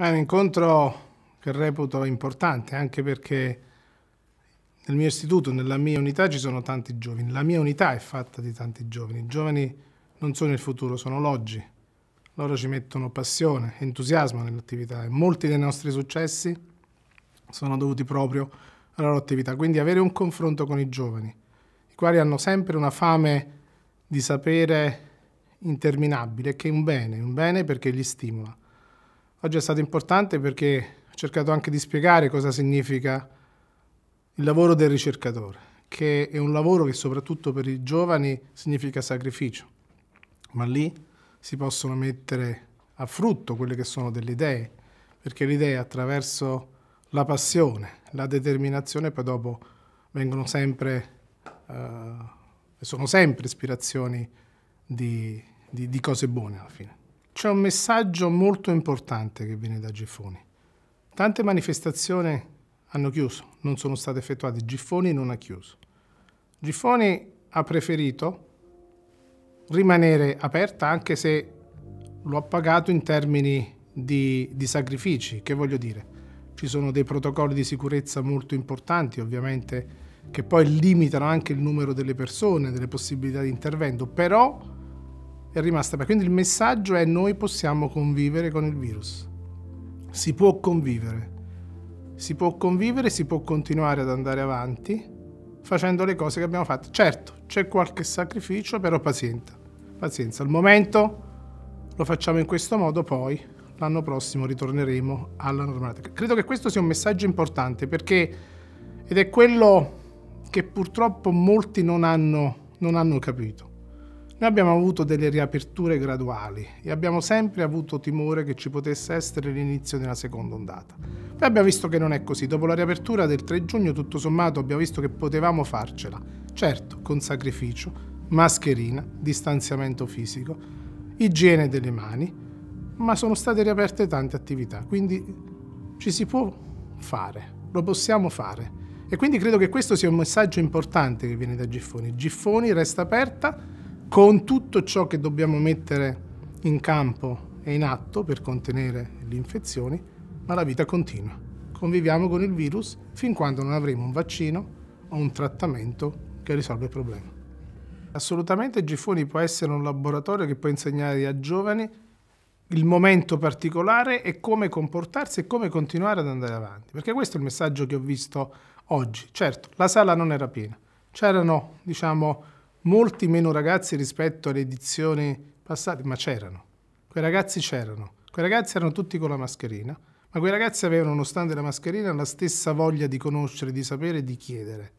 È un incontro che reputo importante anche perché nel mio istituto, nella mia unità ci sono tanti giovani. La mia unità è fatta di tanti giovani. I giovani non sono il futuro, sono l'oggi. Loro ci mettono passione, entusiasmo nell'attività e molti dei nostri successi sono dovuti proprio alla loro attività. Quindi avere un confronto con i giovani, i quali hanno sempre una fame di sapere interminabile, che è un bene, un bene perché li stimola. Oggi è stato importante perché ho cercato anche di spiegare cosa significa il lavoro del ricercatore, che è un lavoro che soprattutto per i giovani significa sacrificio, ma lì si possono mettere a frutto quelle che sono delle idee, perché le idee attraverso la passione, la determinazione poi dopo vengono sempre, eh, sono sempre ispirazioni di, di, di cose buone alla fine. C'è un messaggio molto importante che viene da Giffoni. Tante manifestazioni hanno chiuso, non sono state effettuate, Giffoni non ha chiuso. Giffoni ha preferito rimanere aperta anche se lo ha pagato in termini di, di sacrifici, che voglio dire. Ci sono dei protocolli di sicurezza molto importanti, ovviamente, che poi limitano anche il numero delle persone, delle possibilità di intervento, però è rimasta aperta. Quindi il messaggio è noi possiamo convivere con il virus. Si può convivere. Si può convivere, si può continuare ad andare avanti facendo le cose che abbiamo fatto. Certo, c'è qualche sacrificio, però pazienza. Pazienza, al momento lo facciamo in questo modo, poi l'anno prossimo ritorneremo alla normalità. Credo che questo sia un messaggio importante perché ed è quello che purtroppo molti non hanno, non hanno capito. Noi abbiamo avuto delle riaperture graduali e abbiamo sempre avuto timore che ci potesse essere l'inizio della seconda ondata. Poi abbiamo visto che non è così. Dopo la riapertura del 3 giugno, tutto sommato, abbiamo visto che potevamo farcela. Certo, con sacrificio, mascherina, distanziamento fisico, igiene delle mani, ma sono state riaperte tante attività, quindi ci si può fare, lo possiamo fare. E quindi credo che questo sia un messaggio importante che viene da Giffoni. Giffoni resta aperta con tutto ciò che dobbiamo mettere in campo e in atto per contenere le infezioni, ma la vita continua. Conviviamo con il virus fin quando non avremo un vaccino o un trattamento che risolve il problema. Assolutamente Gifoni può essere un laboratorio che può insegnare ai giovani il momento particolare e come comportarsi e come continuare ad andare avanti. Perché questo è il messaggio che ho visto oggi. Certo, la sala non era piena. C'erano, diciamo, molti meno ragazzi rispetto alle edizioni passate, ma c'erano. Quei ragazzi c'erano. Quei ragazzi erano tutti con la mascherina, ma quei ragazzi avevano, nonostante la mascherina, la stessa voglia di conoscere, di sapere e di chiedere.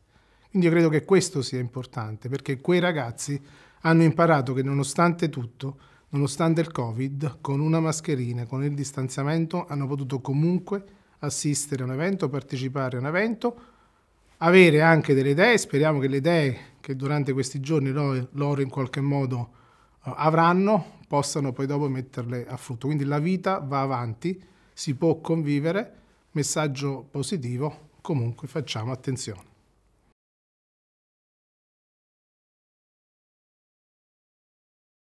Quindi io credo che questo sia importante, perché quei ragazzi hanno imparato che nonostante tutto, nonostante il Covid, con una mascherina, con il distanziamento, hanno potuto comunque assistere a un evento, partecipare a un evento, avere anche delle idee, speriamo che le idee che durante questi giorni loro in qualche modo uh, avranno possano poi dopo metterle a frutto. Quindi la vita va avanti, si può convivere, messaggio positivo, comunque facciamo attenzione.